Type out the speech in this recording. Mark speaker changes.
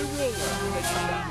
Speaker 1: Cinderella.